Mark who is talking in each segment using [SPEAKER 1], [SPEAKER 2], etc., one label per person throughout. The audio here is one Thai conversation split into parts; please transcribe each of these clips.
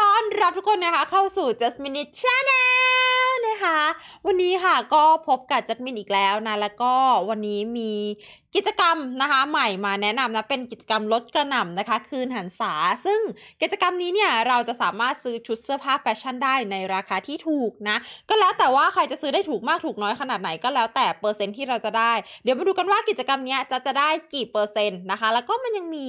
[SPEAKER 1] ต้อนรับทุกคนนะคะ เข้าสู่ Just Minute Channel นะคะ วันนี้ค่ะก็พบกับจัดมินอีกแล้วนะ แล้วก็วันนี้มีกิจกรรมนะคะใหม่มาแนะนำนะ เป็นกิจกรรมลดกระหน่ำนะคะ คืนหันษา ซึ่งกิจกรรมนี้เนี่ย เราจะสามารถซื้อชุดเสื้อผ้าแฟชั่นได้ในราคาที่ถูกนะ ก็แล้วแต่ว่าใครจะซื้อได้ถูกมากถูกน้อยขนาดไหนก็แล้วแต่เปอร์เซ็นต์ที่เราจะได้ เดี๋ยวมาดูกันว่ากิจกรรมนี้จะจะได้กี่เปอร์เซ็นต์นะคะ แล้วก็มันยังมี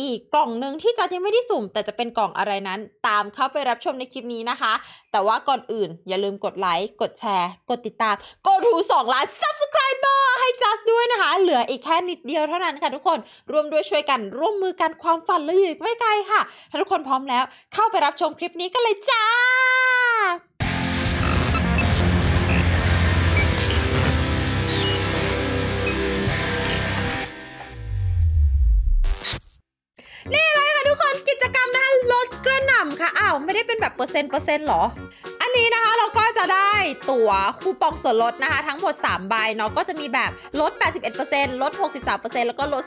[SPEAKER 1] อีกกล่องหนึ่งที่จัดยังไม่ได้สุ่ม แต่จะเป็นกล่องอะไรนั้น ตามเข้าไปรับชมในคลิปนี้นะคะ แต่ว่าก่อนอื่นอย่าลืมกดไลค์ กดแชร์ กดติดตามกดถูสองล้าน subscriber ให้จัสด้วยนะคะ เหลืออีกแค่นิดเดียวเท่านั้นค่ะทุกคนร่วมด้วยช่วยกันร่วมมือกันความฝันเลยอยู่ไม่ไกลค่ะ ถ้าทุกคนพร้อมแล้ว เข้าไปรับชมคลิปนี้กันเลยจ้า จกรรมนะคะลดกระหน่ำค่ะอ้าวไม่ได้เป็นแบบเปอร์เซ็นต์เปอร์เซ็นต์หรอ นี้นะคะเราก็จะได้ตั๋วคูปองส่วนลดนะคะ ทั้งหมด 3 ใบเนาะก็จะมีแบบลด 81%ลด 63%แล้วก็ลด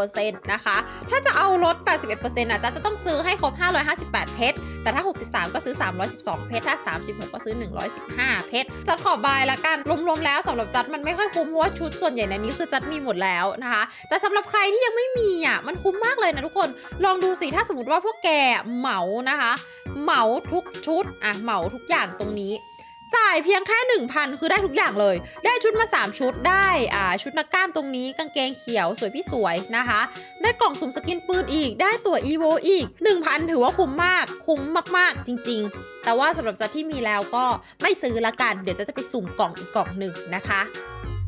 [SPEAKER 1] 36%นะคะ ถ้าจะเอาลด 81%อะจะจะต้องซื้อให้ครบ 558 เพชร แต่ถ้า 63 ก็ซื้อ 312 เพชร ถ้า 36 ก็ซื้อ 115 เพชร จัดขอบายละกัน รวมๆแล้วสำหรับจัดมันไม่ค่อยคุ้มเพราะว่าชุดส่วนใหญ่ในนี้คือจัดมีหมดแล้วนะคะ แต่สำหรับใครที่ยังไม่มีอะมันคุ้มมากเลยนะทุกคนลองดูสิถ้าสมมติว่าพวกแกเหมานะคะ เหมาทุกชุดอะเหมาทุกอย่างตรงนี้ จ่ายเพียงแค่ 1,000 คือได้ทุกอย่างเลย ได้ชุดมา 3 ชุดได้อ่าชุดนักกล้ามตรงนี้กางเกงเขียวสวยพี่สวยนะคะ ได้กล่องสุ่มสกินปืนอีกได้ตัว EVO อีก 1,000 ถือว่าคุ้มมากคุ้มมากๆจริง ๆ แต่ว่าสำหรับจัดที่มีแล้วก็ไม่ซื้อละกัน เดี๋ยวจะจะไปสุ่มกล่องอีกกล่องหนึ่งนะคะนี่ค่ะ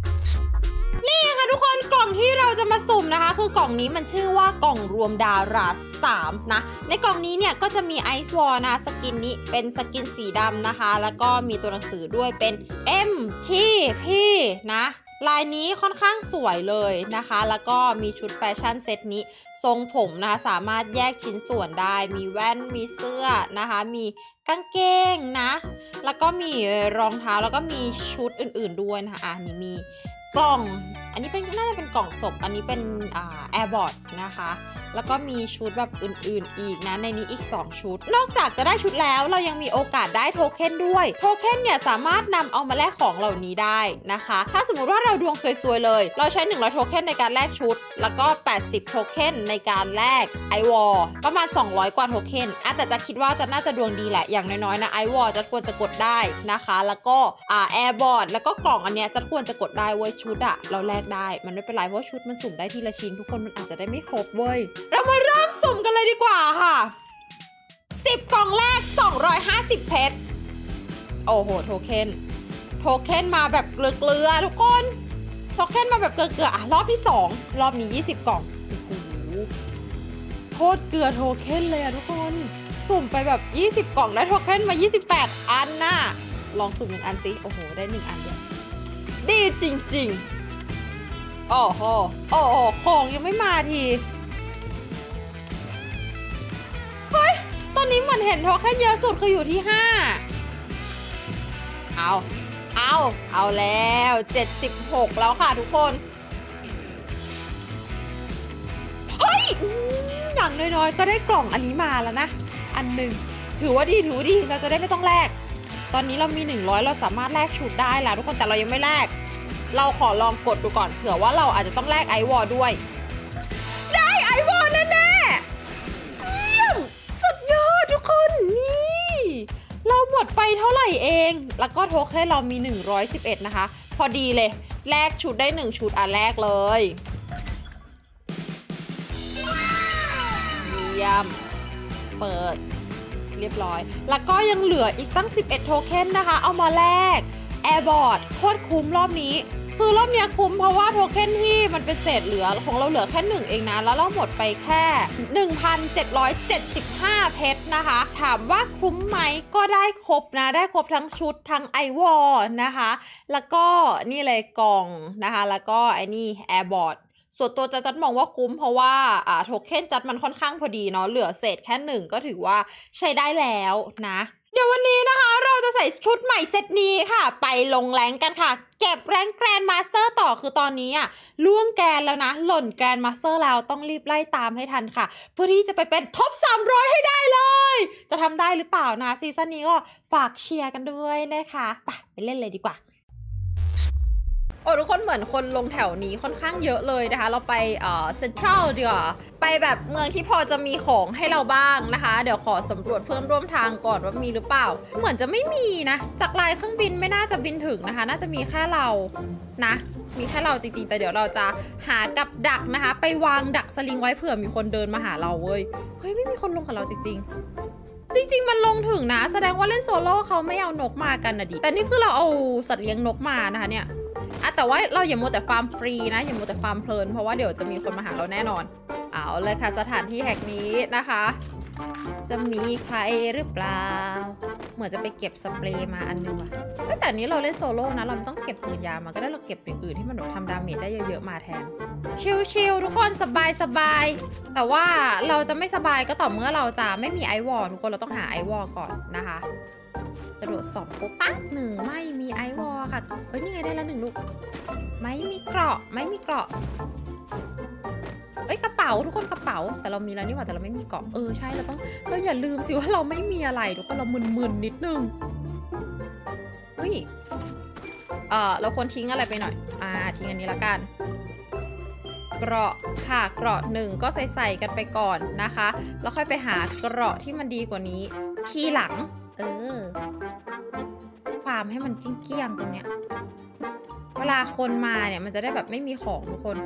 [SPEAKER 1] ทุกคนกล่องที่เราจะมาสุ่มนะคะ คือกล่องนี้มันชื่อว่ากล่องรวมดารา3นะ ในกล่องนี้เนี่ยก็จะมีไอซ์วอลนะสกินนี้เป็นสกินสีดำนะคะ แล้วก็มีตัวหนังสือด้วยเป็น M T P นะลายนี้ค่อนข้างสวยเลยนะคะ แล้วก็มีชุดแฟชั่นเซตนี้ ทรงผมนะคะ สามารถแยกชิ้นส่วนได้ มีแว่น มีเสื้อนะคะ มีกางเกงนะ แล้วก็มีรองเท้า แล้วก็มีชุดอื่นๆด้วยนะคะ อะนี่มี กล่อง อันนี้เป็นน่าจะเป็นกล่องศพ อันนี้เป็นอ่า airboard นะคะ แล้วก็มีชุดแบบอื่นๆ อีกนะ ในนี้อีก 2 ชุด นอกจากจะได้ชุดแล้วเรายังมีโอกาสได้โทเค็นด้วย โทเค็นเนี่ยสามารถนำเอามาแลกของเหล่านี้ได้นะคะ ถ้าสมมุติว่าเราดวงสวยๆ เลย เราใช้ 100 โทเค็นในการแลกชุด แล้วก็ 80 โทเค็นในการแลก ice wall ประมาณ 200 กว่าโทเค็นอะแต่จะคิดว่าจะน่าจะดวงดีแหละ อย่างน้อยๆ นะ ice wall จะควรจะกดได้นะคะ แล้วก็อ่าแอร์บอร์ดแล้วก็กล่องอันเนี้ยจะควรจะกดได้เว้ยชุดอะเราแลกได้ มันไม่เป็นไรเพราะชุดมันสุ่มได้ทีละชิ้น ทุกคนมันอาจจะได้ไม่ครบเว้ย เรามาเริ่มสุ่มกันเลยดีกว่าค่ะ 10 กล่องแรก 250 เพชร โอ้โห โทเค็น โทเค็นมาแบบเกลือๆทุกคน โทเค็นมาแบบเกลือๆอะรอบที่ 2 รอบนี้ 20 กล่อง โอ้โห โคตรเกลือโทเค็นเลยอะทุกคน สุ่มไปแบบ 20 กล่องได้โทเค็นมา 28 อันน่ะ ลองสุ่มหนึ่งอันสิ โอ้โห ได้หนึ่งอันด้ว ดีจริงๆโอ้โหโอ้โหของยังไม่มาที เฮ้ย ตอนนี้เหมือนเห็นโทเค็นเยอะสุดคืออยู่ที่ 5 เอา เอา เอาแล้ว 76 แล้วค่ะทุกคน เฮ้ยอย่างน้อยๆ ก็ได้กล่องอันนี้มาแล้วนะ อันหนึ่งถือว่าดีถือว่าดีเราจะได้ไม่ต้องแลก ตอนนี้เรามี 100 เราสามารถแลกชุดได้แล้วทุกคนแต่เรายังไม่แลก เราขอลองกดดูก่อนเผื่อว่าเราอาจจะต้องแลกไอวอลด้วย ได้ไอวอลแน่ๆเยี่ยมสุดยอดทุกคนนี่ เราหมดไปเท่าไหร่เอง แล้วก็โทเค็นเรามี 111 นะคะ พอดีเลยแลกชุดได้ 1 ชุดอะแลกเลยเยี่ยมเปิด เรียบร้อย แล้วก็ยังเหลืออีกตั้ง 11 โทเค็นนะคะ เอามาแลกแอร์บอร์ดโคตรคุ้มรอบนี้คือรอบเนี้ยคุ้มเพราะว่าโทเค็นที่มันเป็นเศษเหลือของเราเหลือแค่หนึ่งเองนะ แล้วเราหมดไปแค่ 1,775 เพชรนะคะ ถามว่าคุ้มไหมก็ได้ครบนะ ได้ครบทั้งชุดทั้งไอวอลนะคะ แล้วก็นี่เลยกล่องนะคะ แล้วก็ไอ้นี่ airboard ส่วนตัวจะจัดมองว่าคุ้มเพราะว่าอ่าโทเค็นจัดมันค่อนข้างพอดีเนาะเหลือเศษแค่หนึ่งก็ถือว่าใช้ได้แล้วนะเดี๋ยววันนี้นะคะเราจะใส่ชุดใหม่เซตนี้ค่ะ ไปลง rank กันค่ะ เก็บ rank grandmaster ต่อคือตอนนี้อะร่วง grand แล้วนะ หล่น grandmaster แล้วต้องรีบไล่ตามให้ทันค่ะ เพื่อที่จะไปเป็น top 300 ให้ได้เลย จะทำได้หรือเปล่านะซีซั่นนี้ก็ฝากเชียร์กันด้วยนะคะ ไปไปเล่นเลยดีกว่า โอ้ทุกคนเหมือนคนลงแถวนี้ค่อนข้างเยอะเลยนะคะ เราไปเอ่อเซ็นทรัลดีกว่าไปแบบเมืองที่พอจะมีของให้เราบ้างนะคะ เดี๋ยวขอสำรวจเพื่อนร่วมทางก่อนว่ามีหรือเปล่า เหมือนจะไม่มีนะ จากลายเครื่องบินไม่น่าจะบินถึงนะคะ น่าจะมีแค่เรานะ มีแค่เราจริงๆ แต่เดี๋ยวเราจะหากับดักนะคะ ไปวางดักสลิงไว้เผื่อมีคนเดินมาหาเราเว้ยเฮ้ยไม่มีคนลงกับเราจริง ๆจริงๆ มันลงถึงนะ แสดงว่าเล่นโซโล่เขาไม่เอานกมากันนะดิ แต่นี่คือเราเอาสัตว์เลี้ยงนกมานะคะเนี่ย อะแต่ว่าเราอย่ามัวแต่ฟาร์มฟรีนะ อย่ามัวแต่ฟาร์มเพลิน เพราะว่าเดี๋ยวจะมีคนมาหาเราแน่นอน เอาเลยค่ะสถานที่แห่งนี้นะคะ จะมีใครหรือเปล่า เหมือนจะไปเก็บสเปรย์มาอันนึงว่ะแต่นี้เราเล่นโซโล่นะ เราต้องเก็บปืนยามาก็ได้เราเก็บอย่างอื่นที่มันแบบทำ damage ได้เยอะๆมาแทน ชิลๆทุกคนสบายสบายๆแต่ว่าเราจะไม่สบายก็ต่อเมื่อเราจะไม่มีไอวอลทุกคนเราต้องหาไอวอลก่อนนะคะ กระโดดสอบปุ๊บปั๊บหนึ่งไม่มีไอวอลค่ะเอ้ยนี่ไงได้แล้วหนึ่งลูก ไม่มีเกราะไม่มีเกราะเอ้ยกระเป๋าทุกคนกระเป๋า แต่เรามีแล้วนี่หว่าแต่เราไม่มีเกราะเออใช่เราต้องเราอย่าลืมสิว่าเราไม่มีอะไรทุกคนเรามึนๆนิดนึงเฮ้ยเออเราควรทิ้งอะไรไปหน่อย อ่าทิ้งอันนี้ละกันเกราะค่ะเกราะหนึ่งก็ใส่ใส่กันไปก่อนนะคะ แล้วค่อยไปหาเกราะที่มันดีกว่านี้ ทีหลัง เออ ความให้มันเกี้ยงๆตรงเนี้ย เวลาคนมาเนี่ยมันจะได้แบบไม่มีของทุกคน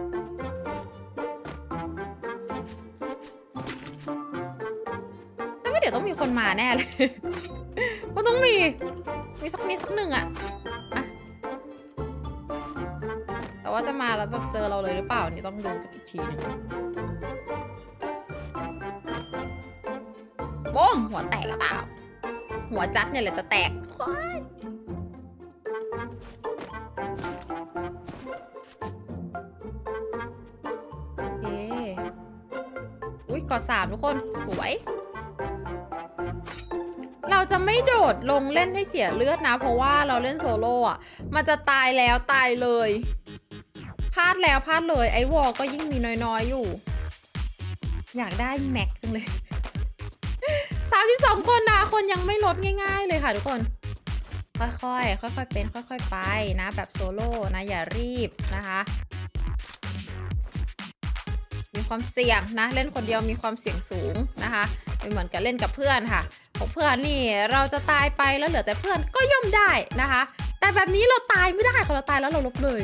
[SPEAKER 1] แต่ว่าเดี๋ยวต้องมีคนมาแน่เลยมันต้องมี มีสักนิดสักหนึ่งอะอะแต่ว่าจะมาแล้วแบบเจอเราเลยหรือเปล่านี่ต้องดูกันอีกทีหนึงโบ้มหัวแตกหรือเปล่า หัวจัดเนี่ยแหละจะแตก อุ้ยกอดสามทุกคนสวย เราจะไม่โดดลงเล่นให้เสียเลือดนะ เพราะว่าเราเล่นโซโล่อะมันจะตายแล้วตายเลยพลาดแล้วพลาดเลยไอ้วอลก็ยิ่งมีน้อยๆอยู่ อยากได้แม็กจังเลย32คนนะคนยังไม่ลดง่าย ๆ เลยค่ะทุกคน ค่อยๆค่อยๆเป็น ค่อย ๆ ไปนะ แบบโซโล่นะอย่ารีบนะคะ ความเสี่ยงนะเล่นคนเดียวมีความเสี่ยงสูงนะคะไม่เหมือนกับเล่นกับเพื่อนค่ะของเพื่อนนี่เราจะตายไปแล้วเหลือแต่เพื่อนก็ย่อมได้นะคะ แต่แบบนี้เราตายไม่ได้ค่ะเราตายแล้วเราลบเลย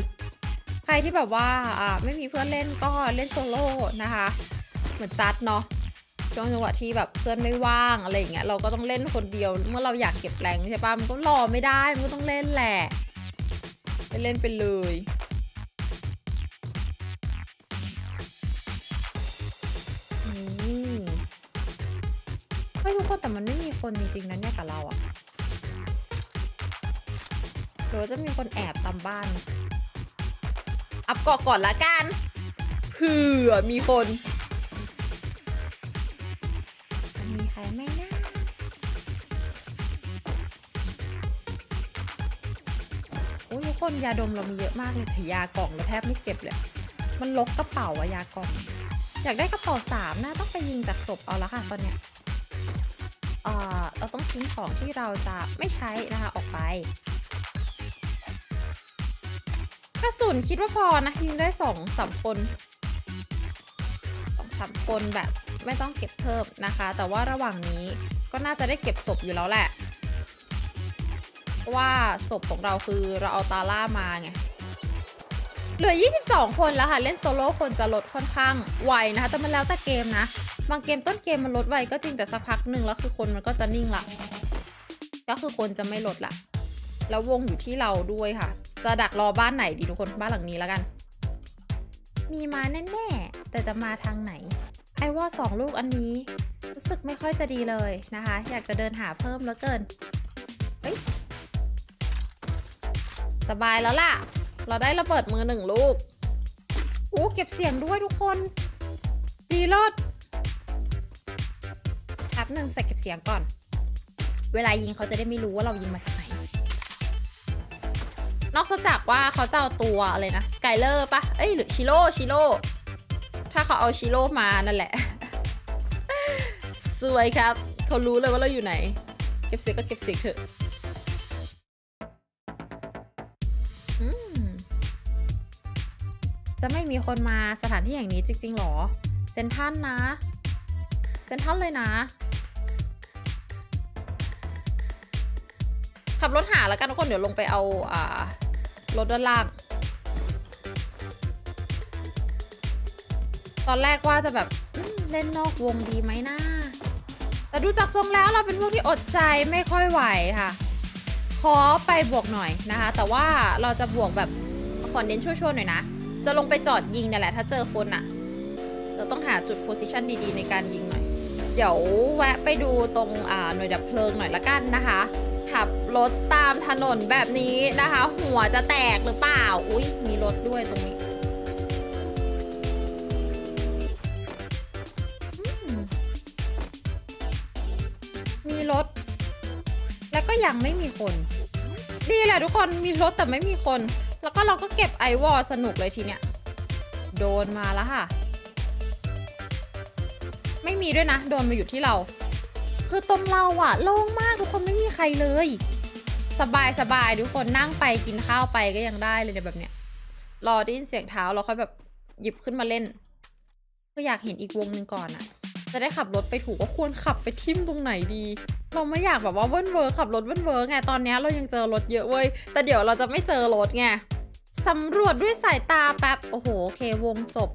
[SPEAKER 1] ใครที่แบบว่าอ่าไม่มีเพื่อนเล่นก็เล่นโซโล่นะคะ เหมือนจัดเนาะช่วงจังหวะที่แบบเพื่อนไม่ว่างอะไรอย่างเงี้ยเราก็ต้องเล่นคนเดียว เมื่อเราอยากเก็บแรงใช่ปะมันก็รอไม่ได้มันก็ต้องเล่นแหละไปเล่นไปเลย คนแต่มันไม่มีคนจริงๆนะเนี่ยกับเราอะหรือว่าจะมีคนแอบตามบ้าน อัพเกาะก่อนละกันเผื่อมีคนมันมีใครไหมนะโอ้ยทุกคนยาดมเรามีเยอะมากเลยแต่ยากล่องเราแทบไม่เก็บเลย มันลกกระเป๋าอะยากล่อง อยากได้กระเป๋าสามนะต้องไปยิงจากศพเอาละค่ะตอนเนี้ย เราต้องทิ้งของที่เราจะไม่ใช้นะคะออกไปกระสุนคิดว่าพอนะยิงได้สองสามคนสองสามคนแบบไม่ต้องเก็บเพิ่มนะคะ แต่ว่าระหว่างนี้ก็น่าจะได้เก็บศพอยู่แล้วแหละเพราะว่าศพของเราคือเราเอาตาล่ามาไง เหลือ 22 คนแล้วค่ะ เล่นโซโล่คนจะลดค่อนข้างไวนะคะ แต่มันแล้วแต่เกมนะ บางเกมต้นเกมมันลดไวก็จริงแต่สักพักหนึ่งแล้วคือคนมันก็จะนิ่งละก็คือคนจะไม่ลดละ แล้ววงอยู่ที่เราด้วยค่ะ จะดักรอบ้านไหนดีทุกคนบ้านหลังนี้แล้วกัน มีมาแน่ๆแต่จะมาทางไหน ไอว่าสองลูกอันนี้ รู้สึกไม่ค่อยจะดีเลยนะคะ อยากจะเดินหาเพิ่มแล้วเกินเฮ้ยสบายแล้วล่ะ เราได้ระเบิดมือหนึ่งลูกโอ้เก็บเสียงด้วยทุกคน ดีเลิศแป๊บหนึ่งใส่เก็บเสียงก่อน เวลายิงเขาจะได้ไม่รู้ว่าเรายิงมาจากไหน นอกจากว่าเขาจะเอาตัวอะไรนะสกายเลอร์ปะเอ้ยหรือชิโร่ชิโร่ถ้าเขาเอาชิโร่มานั่นแหละ สวยครับ เขารู้เลยว่าเราอยู่ไหน เก็บเสียงก็เก็บเสียงเถอะอืม จะไม่มีคนมาสถานที่อย่างนี้จริงๆหรอ เซนทันนะ เซนทันเลยนะ ขับรถหาแล้วกันทุกคน เดี๋ยวลงไปเอาอ่ารถด้านล่าง ตอนแรกว่าจะแบบเล่นนอกวงดีไหมนะแต่ดูจากทรงแล้วเราเป็นพวกที่อดใจไม่ค่อยไหวค่ะ ขอไปบวกหน่อยนะคะ แต่ว่าเราจะบวกแบบขอเน้นชั่วๆหน่อยนะ จะลงไปจอดยิงเนี่ยแหละ ถ้าเจอคนอะเราต้องหาจุดโพซิชันดีๆ ในการยิงหน่อย เดี๋ยวแวะไปดูตรงหน่วยดับเพลิงหน่อยละกันนะคะ ขับรถตามถนนแบบนี้นะคะ หัวจะแตกหรือเปล่า อุ้ยมีรถด้วยตรงนี้มีรถ แล้วก็ยังไม่มีคน ดีแหละทุกคนมีรถแต่ไม่มีคน แล้วก็เราก็เก็บไอวอลสนุกเลยทีเนี้ย โดนมาแล้วค่ะ ไม่มีด้วยนะ โดนมาอยู่ที่เรา คือตรงเราอะโล่งมากทุกคนไม่มีใครเลย สบายสบายทุกคนนั่งไปกินข้าวไปก็ยังได้เลยเนี่ยแบบเนี้ย รอได้ยินเสียงเท้าเราค่อยแบบหยิบขึ้นมาเล่น ก็อยากเห็นอีกวงหนึ่งก่อนอะจะได้ขับรถไปถูกว่าควรขับไปทิ่มตรงไหนดี เราไม่อยากแบบว่าเวิ้นเวอร์ขับรถเวิ้นเวอร์ไงตอนนี้เรายังเจอรถเยอะเว้ย แต่เดี๋ยวเราจะไม่เจอรถไงสำรวจด้วยสายตาแป๊บ โอ้โหโอเควงจบ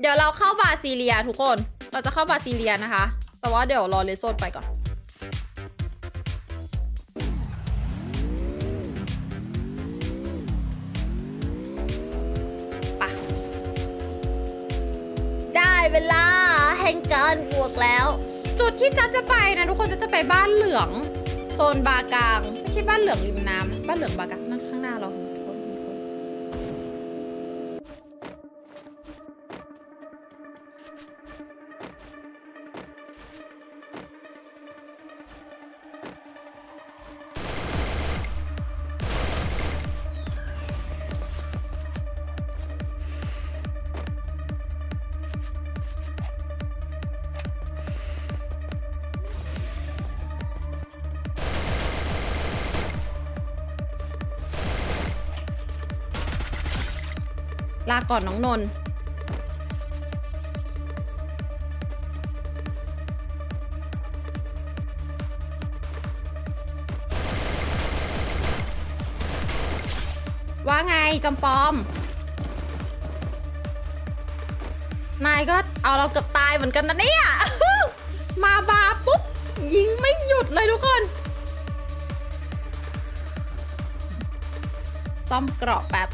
[SPEAKER 1] เดี๋ยวเราเข้าบาซิเลียทุกคน เราจะเข้าบาซิเลียนะคะ แต่ว่าเดี๋ยวรอเลโซนไปก่อนปะได้เวลาแห่งการบวกแล้ว จุดที่จัดจะไปนะทุกคนจะจะไปบ้านเหลือง โซนบากลาง ไม่ใช่บ้านเหลืองริมน้ำนะบ้านเหลืองบากลาง ลาก่อนน้องนนท์ว่าไงจำปอม นายก็เอาเราเกือบตายเหมือนกันนะเนี่ย มาบาปุ๊บ ยิงไม่หยุดเลยทุกคน ซ่อมเกราะแป๊บ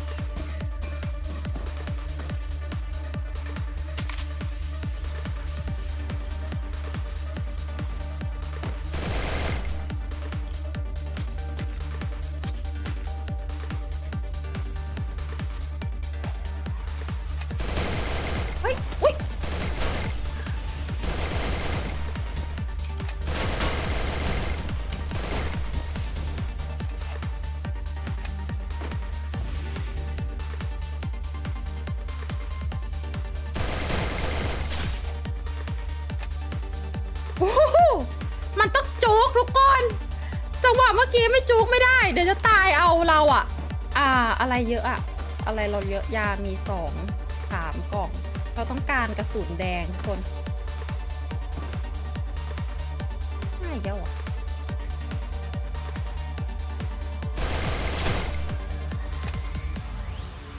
[SPEAKER 1] เดี๋ยวจะตายเอาเราอะอ่า อะไรเยอะอะอะไรเราเยอะยามีสองสามกล่อง เราต้องการกระสุนแดงทุกคนไม่เยอะอะ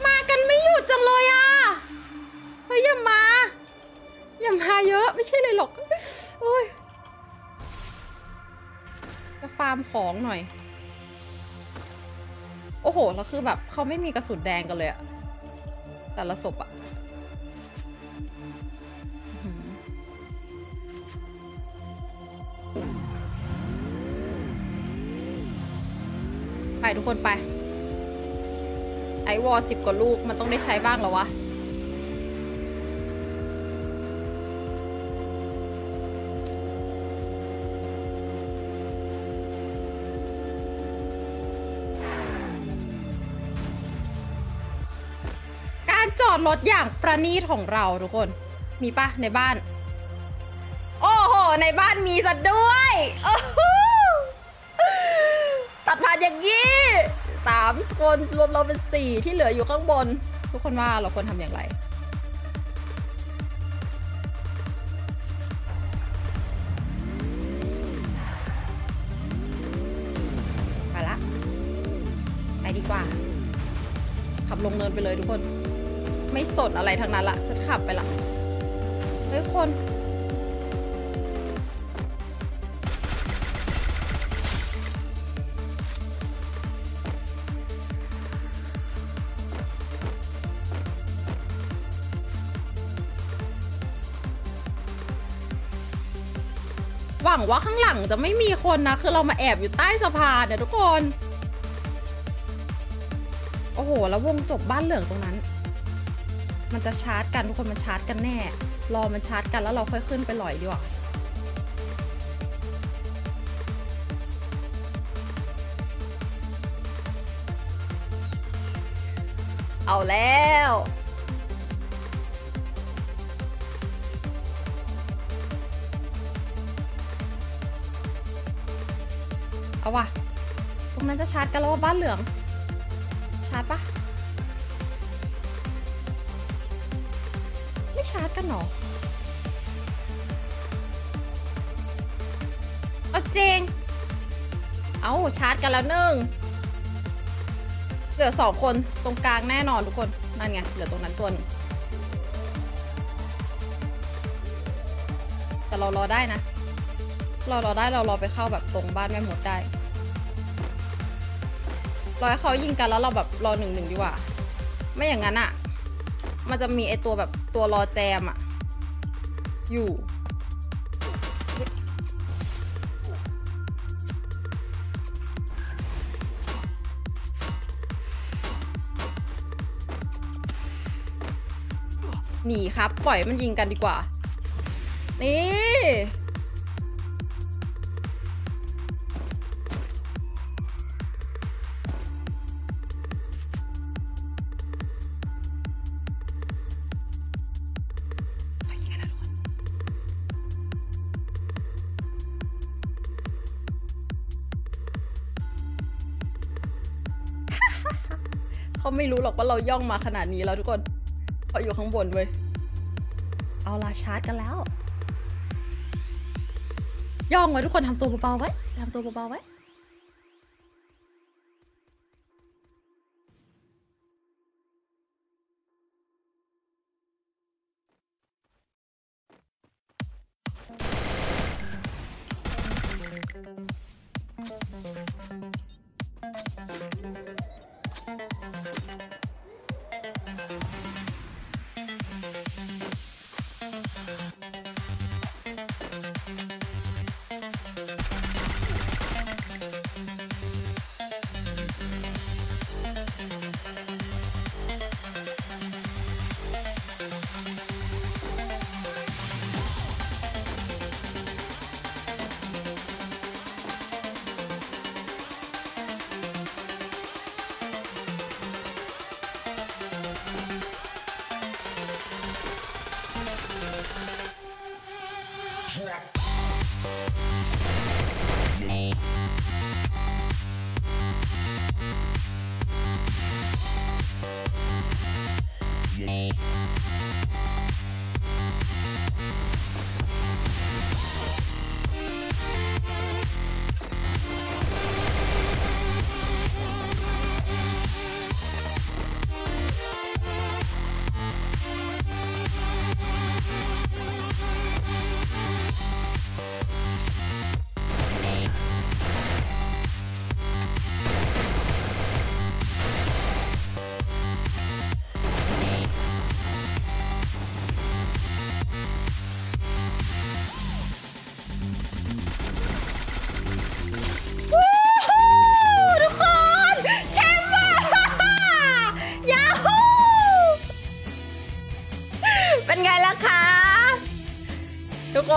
[SPEAKER 1] มากันไม่หยุดจังเลยอะเฮ้ยอย่ามาอย่ามาเยอะไม่ใช่เลยหรอกโอ้ยจะฟาร์มของหน่อย โอ้โหแล้วคือแบบเขาไม่มีกระสุนแดงกันเลยอะแต่ละศพอะไปทุกคนไป ไอวอลสิบกว่าลูกมันต้องได้ใช้บ้างแล้ววะ รถอย่างประณีตของเราทุกคน มีปะในบ้าน โอ้โห ในบ้านมีซะด้วยโอ้โหตัดผ่านอย่างนี้สามคนรวมเราเป็นสี่ที่เหลืออยู่ข้างบน ทุกคนว่าเราควรทำอย่างไรไปละไปดีกว่า ขับลงเนินไปเลยทุกคน ไม่สนอะไรทั้งนั้นละฉันขับไปละเฮ้ยคน หวังว่าข้างหลังจะไม่มีคนนะ คือเรามาแอบอยู่ใต้สะพานเนี่ยทุกคน โอ้โห แล้ววงจบบ้านเหลืองตรงนั้น มันจะชาร์จกันทุกคนมันชาร์จกันแน่ รอมันชาร์จกันแล้วเราค่อยขึ้นไปลอยดีกว่าเอาแล้ว เอาว่ะ ตรงนั้นจะชาร์จกันแล้วบ้านเหลือง ชาร์จปะ ไม่ชาร์จกันหรอเอาเจง เอาชาร์จกันแล้วหนึ่งเหลือสองคนตรงกลางแน่นอนทุกคน นั่นไง เหลือตรงนั้นตัวนึงแต่เรารอได้นะ เรารอได้เรารอไปเข้าแบบตรงบ้านแม่หมดได้รอให้เขายิงกันแล้วเราแบบรอหนึ่งหนึ่งดีกว่า ไม่อย่างนั้นอะ มันจะมีไอตัวแบบ ตัวรอแจมอะอยู่ หนีครับ ปล่อยมันยิงกันดีกว่า นี่ หรอกว่าเราย่องมาขนาดนี้แล้วทุกคนเขาอยู่ข้างบนเว้ย เอาลาชาร์จกันแล้ว ย่องไว้ทุกคนทำตัวเบาๆไว้ทำตัวเบาๆไว้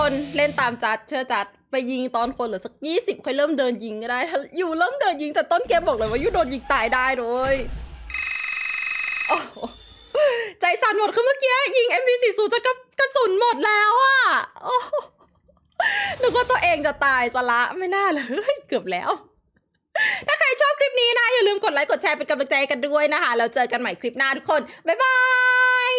[SPEAKER 1] คนเล่นตามจัดเชื่อจัดไปยิงตอนคนเหลือสักยี่สิบค่อยเริ่มเดินยิงก็ได้ถ้าอยู่เริ่มเดินยิงแต่ต้นเกมบอกเลยว่าอยู่โดนยิงตายได้เลยโอ้ใจสั่นหมดคือเมื่อกี้ยิง MP40 จนกระกระสุนหมดแล้วอะนึกว่าตัวเองจะตายซะละไม่น่าเลย เกือบแล้ว ถ้าใครชอบคลิปนี้นะ อย่าลืมกดไลค์กดแชร์เป็นกำลังใจกันด้วยนะคะ แล้วเจอกันใหม่คลิปหน้าทุกคน บ๊ายบาย